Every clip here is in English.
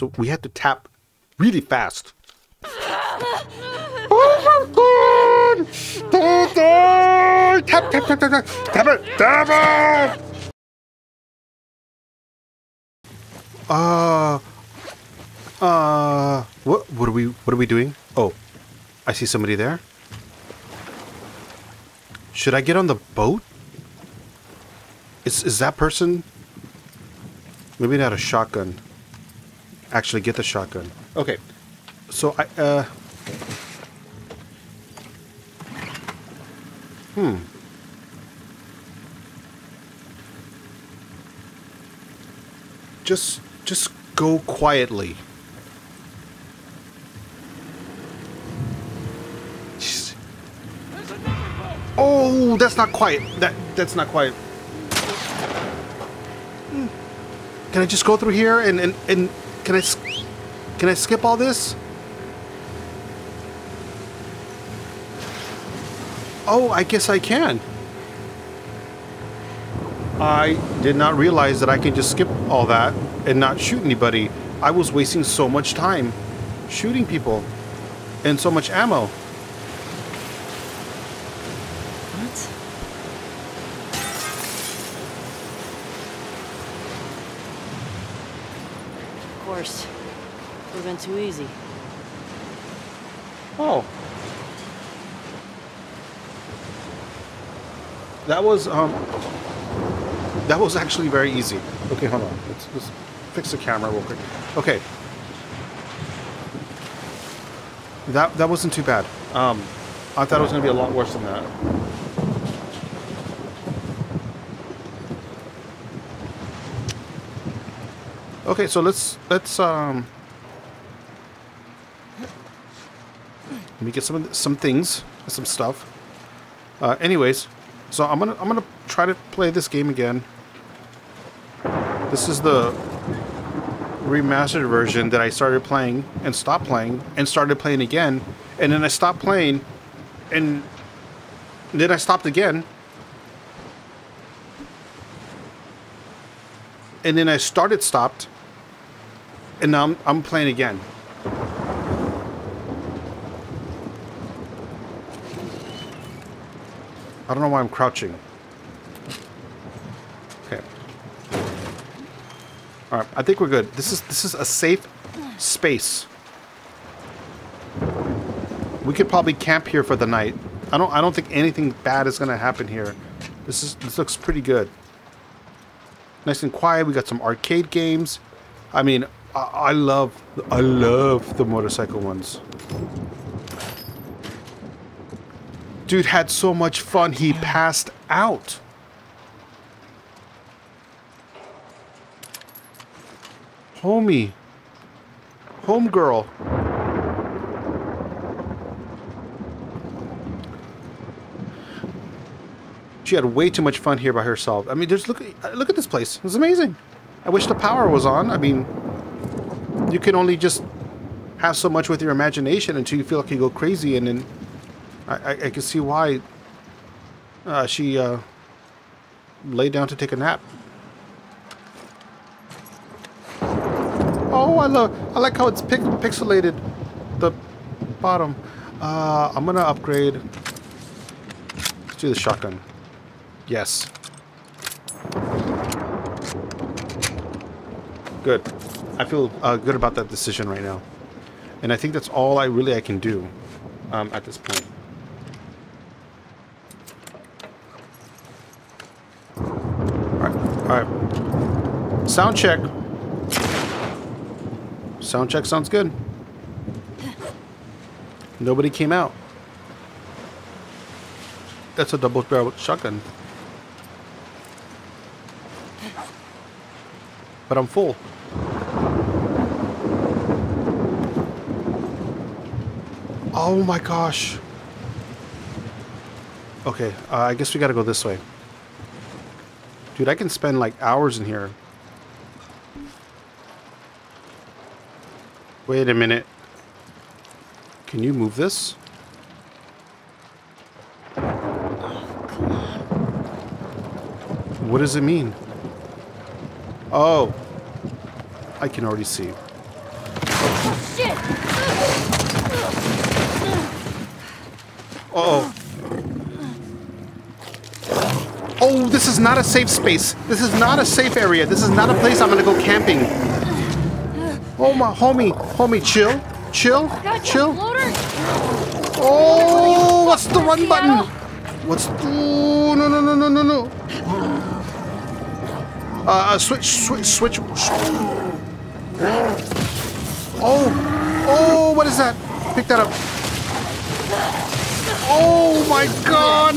So we had to tap really fast. oh my god! Don't die! Tap, tap, tap, tap, tap, tap it, tap it! Uh, uh, what, what are we, what are we doing? Oh, I see somebody there. Should I get on the boat? Is, is that person? Maybe not a shotgun. Actually, get the shotgun. Okay. So I, uh... Hmm. Just, just go quietly. Jeez. Oh, that's not quiet. That, that's not quiet. Hmm. Can I just go through here and, and, and can I, can I skip all this? Oh, I guess I can. I did not realize that I can just skip all that and not shoot anybody. I was wasting so much time shooting people and so much ammo. Course. Would have been too easy. Oh. That was um that was actually very easy. Okay, hold on. Let's just fix the camera real quick. Okay. That that wasn't too bad. Um I thought it was gonna be a lot worse than that. Okay, so let's let's um let me get some some things, some stuff. Uh, anyways, so I'm gonna I'm gonna try to play this game again. This is the remastered version that I started playing and stopped playing and started playing again, and then I stopped playing, and then I stopped again, and then I started stopped, and now I'm, I'm playing again. I don't know why I'm crouching. Okay. All right, I think we're good. This is this is a safe space. We could probably camp here for the night. I don't I don't think anything bad is gonna happen here. This is this looks pretty good. Nice and quiet. We got some arcade games. I mean, I, love I love the motorcycle ones. Dude had so much fun he passed out. Homie. Homegirl. She had way too much fun here by herself. I mean, just look look at this place. It's amazing. I wish the power was on. I mean, you can only just have so much with your imagination until you feel like you go crazy, and then I, I, I can see why uh, she uh, laid down to take a nap. Oh, I love. I like how it's pic pixelated. The bottom. Uh, I'm gonna upgrade. Let's do the shotgun. Yes. Good. I feel uh, good about that decision right now, and I think that's all I really I can do um, at this point. All right. All right. Sound check. Sound check sounds good. Nobody came out. That's a double barrel shotgun. But I'm full. Oh my gosh. Okay, uh, I guess we gotta go this way. Dude, I can spend like hours in here. Wait a minute. Can you move this? What does it mean? Oh. I can already see. Uh-oh. Oh, this is not a safe space. This is not a safe area. This is not a place I'm gonna go camping. Oh my homie, homie, chill, chill, chill. Oh, what's the run button? What's oh, no no no no no no. Uh, uh switch switch switch. Oh oh, what is that? Pick that up. Oh my god!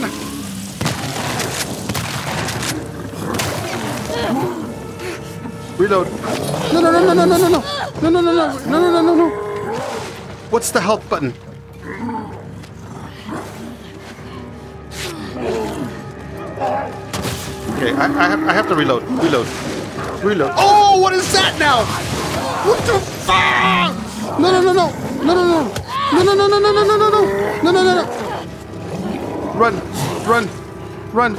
Reload. No no no no no no no no no no no no no no no no no. What's the health button? Okay, I, I have I have to reload. Reload. Reload. Oh, what is that now? What the fuck? No no no no no no no no no no no no no no no no no no no no. Run, run, run.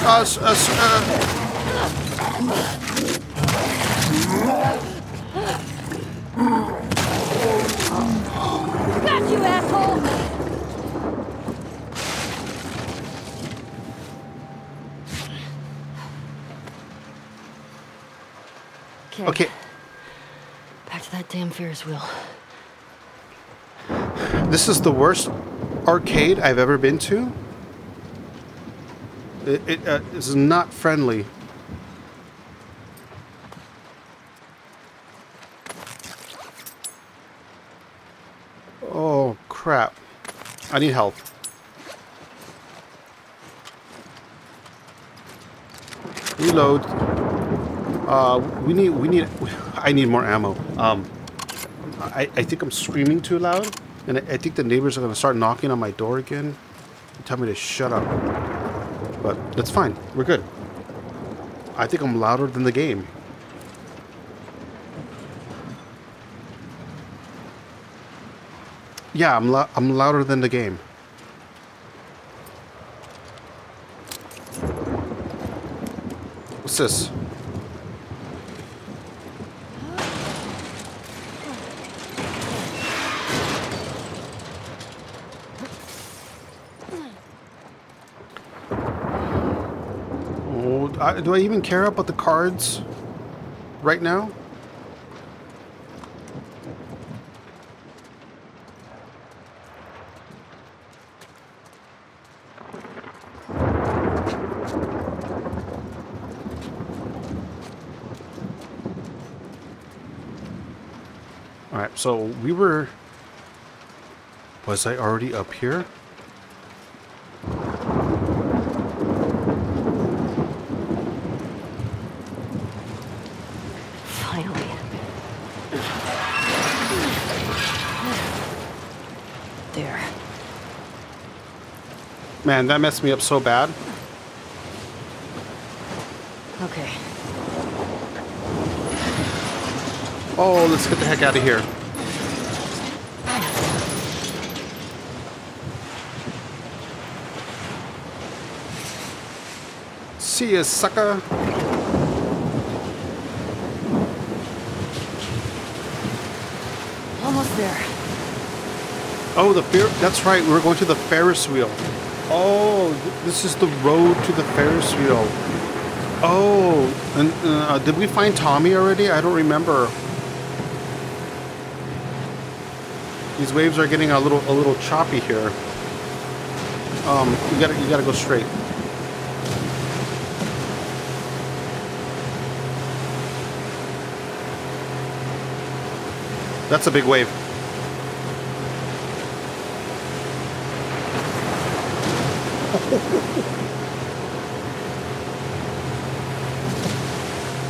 Uh, s- uh, s- uh, Got you, asshole! okay, Back to that damn Ferris wheel. This is the worst arcade I've ever been to. It, it uh, is not friendly. Oh crap! I need help. Reload. Uh, we need we need I need more ammo. Um, I I think I'm screaming too loud, and I, think the neighbors are gonna start knocking on my door again, and tell me to shut up. But that's fine. We're good. I think I'm louder than the game. Yeah, I'm I'm louder than the game. What's this? Oh, I, do I even care about the cards right now? All right, so we were. Was I already up here? Finally. There. Man, that messed me up so bad. Okay. Oh, let's get the heck out of here. See ya, sucker. Almost there. Oh, the Fer- that's right. We're going to the Ferris wheel. Oh, this is the road to the Ferris wheel. Oh, and uh, did we find Tommy already? I don't remember. These waves are getting a little a little choppy here. Um, you gotta you gotta go straight. That's a big wave.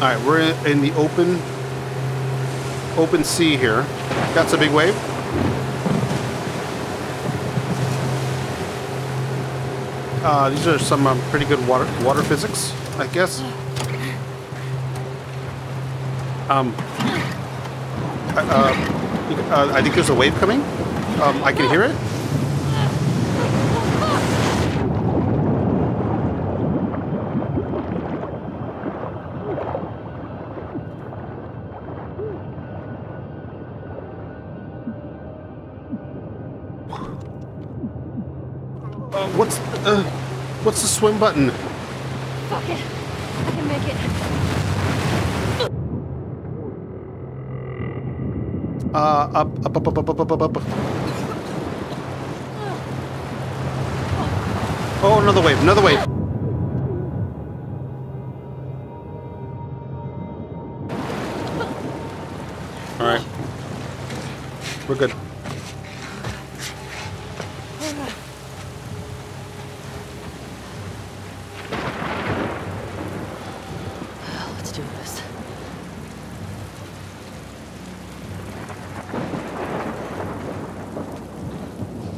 All right, we're in- the open open sea here. That's a big wave. Uh, these are some um, pretty good water water physics, I guess. Um, uh, uh, I think there's a wave coming. Um, I can hear it. Uh, what's uh, what's the swim button? Fuck it. I can make it. Uh, up, up, up, up, up, up, up, up, up. Oh, another wave, another wave. All right, we're good.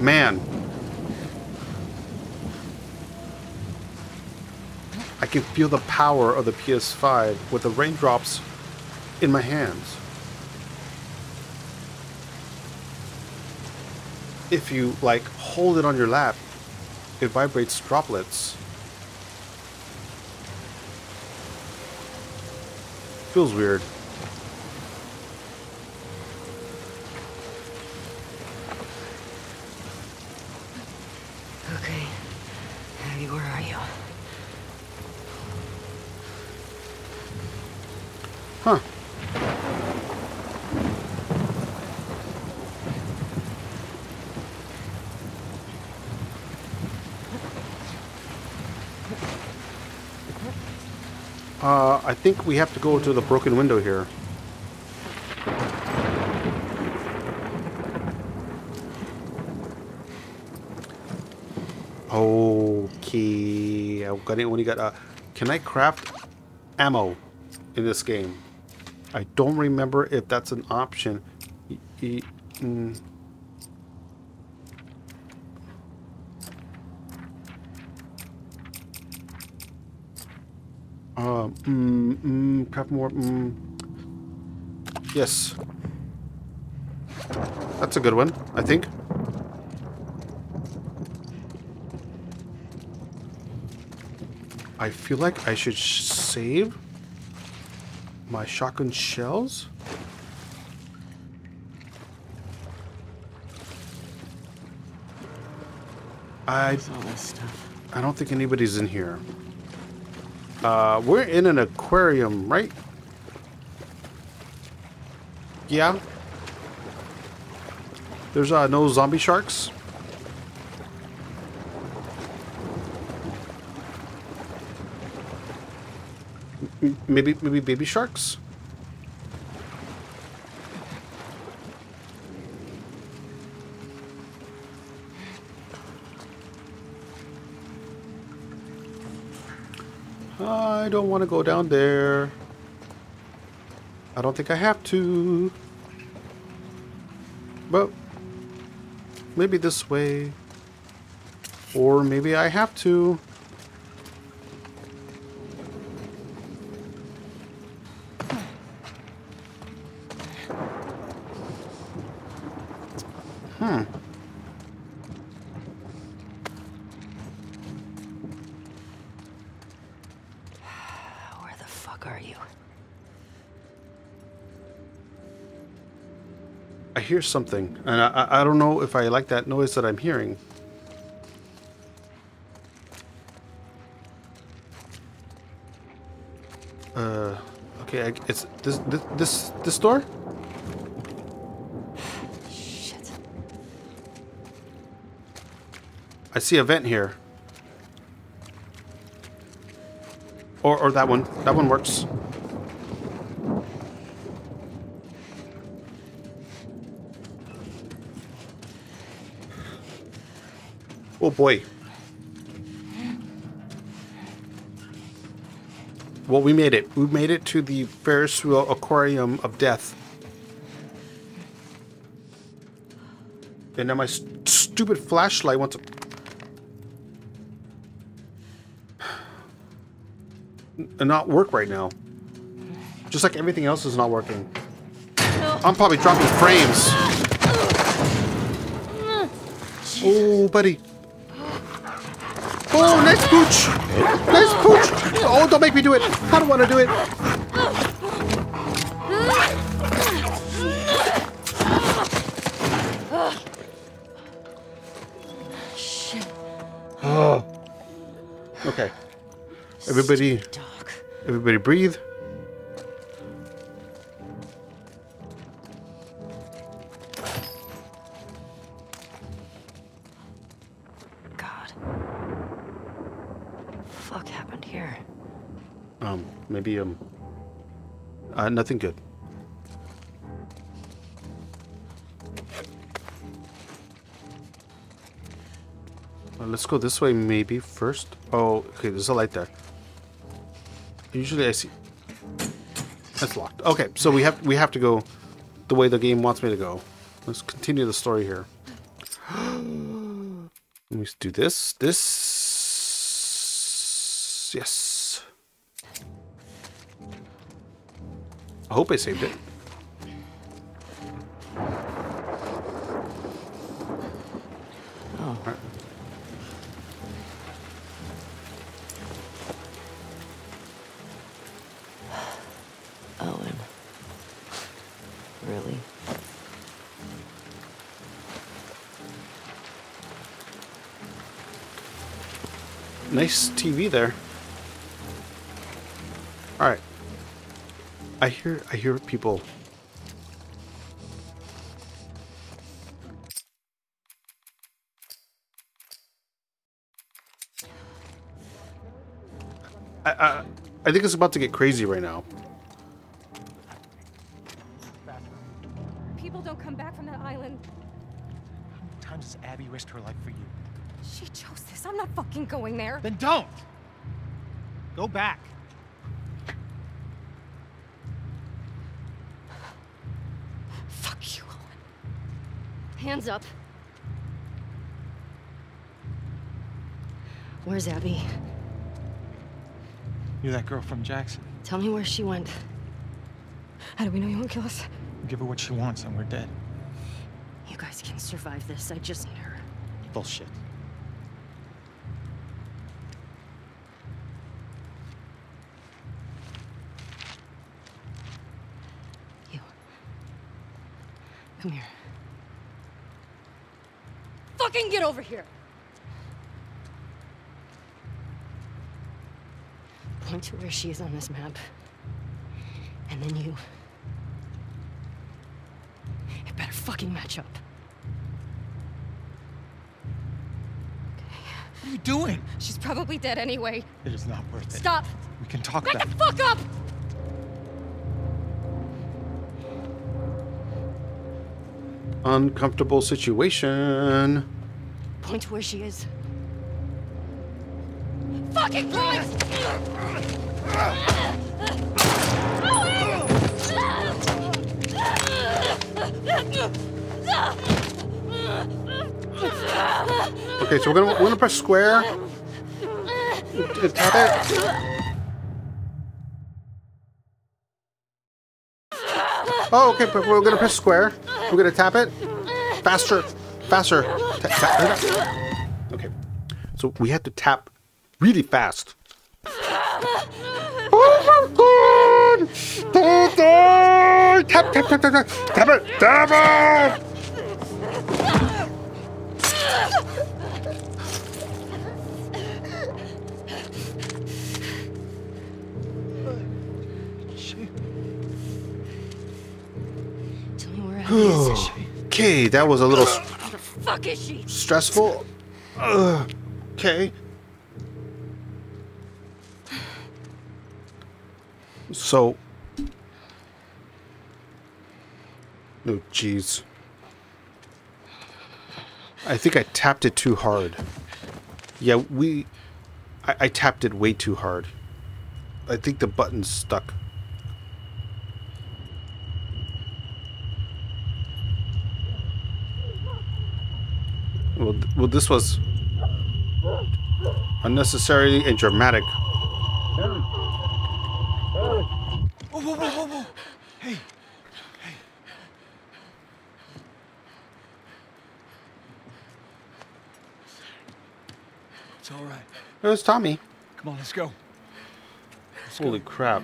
Man. I can feel the power of the PS5 with the raindrops in my hands. If you, like, hold it on your lap, it vibrates droplets. Feels weird. Where are you? Huh. Uh, I think we have to go to the broken window here. Okay, I. When you got, uh, can I craft ammo in this game? I don't remember if that's an option. Y- y- mm. Uh, mm, mm, craft more. Mm. Yes. That's a good one, I think. I feel like I should sh- save my shotgun shells. I What's all this stuff? I don't think anybody's in here. Uh, we're in an aquarium, right? Yeah. There's uh, no zombie sharks. Maybe maybe baby sharks. I don't want to go down there. I don't think I have to. But maybe this way. Or maybe I have to. Where the fuck are you? I hear something, and I, I- I don't know if I like that noise that I'm hearing. Uh, okay, I, it's this this this this door. I see a vent here. Or or that one. That one works. Oh boy. Well, we made it. We made it to the Ferris wheel aquarium of death. And now my st- stupid flashlight wants to. Not work right now. Just like everything else is not working. I'm probably dropping frames. Oh, buddy. Oh, nice pooch. Nice pooch. Oh, don't make me do it. I don't want to do it. Everybody, everybody breathe. God. Fuck happened here? Um, maybe um, uh, nothing good. Uh, let's go this way, maybe first. Oh, okay. There's a light there. Usually, I see. That's locked. Okay, so we have we have to go the way the game wants me to go. Let's continue the story here. Let me do this. This. Yes. I hope I saved it. Nice TV there. All right. I hear I hear people. I, I I think it's about to get crazy right now. People don't come back from that island. How many times has Abby risked her life for you? She chose this. I'm not fucking going there. Then don't! Go back. Fuck you, Owen. Hands up. Where's Abby? You're that girl from Jackson. Tell me where she went. How do we know you won't kill us? Give her what she wants and we're dead. You guys can survive this. I just need her. Bullshit. You. Come here. Fucking get over here! Point to where she is on this map. And then you. It better fucking match up. What are you doing? She's probably dead anyway. It is not worth it. Stop! We can talk Back the fuck up! Uncomfortable situation. Point to where she is. Fucking point! Okay, so we're gonna we're gonna press square. Uh, Tap it. Oh, okay, but we're gonna press square. We're gonna tap it. Faster, faster. Ta- tap- Okay, so we have to tap really fast. Oh my god! Tap, tap, tap, tap, tap, tap it, tap it! That was a little the fuck is she? stressful. Ugh. Okay. So. Oh, jeez. I think I tapped it too hard. Yeah, we. I, I tapped it way too hard. I think the button's stuck. Well, this was unnecessary and dramatic. Whoa, whoa, whoa, whoa, whoa! Hey, hey. It's all right. It was Tommy. Come on, let's go. Holy crap.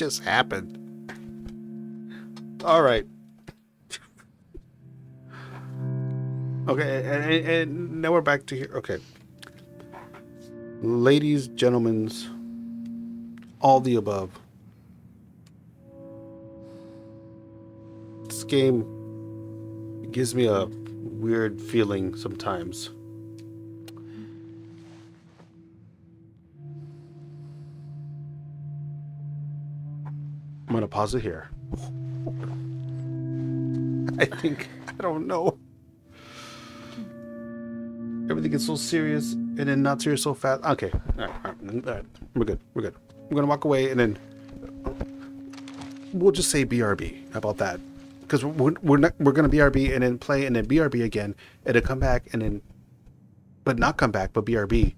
Just happened? All right. Okay, and, and, now we're back to here. Okay. Ladies, gentlemen's, all the above. This game gives me a weird feeling sometimes. I'm gonna pause it here. I think I don't know. Everything gets so serious and then not serious so fast. Okay, all right, all right, we're good. We're good. We're gonna walk away and then we'll just say BRB. How about that? Because we're we're not we're gonna BRB and then play and then BRB again and then come back and then, but not come back, but BRB.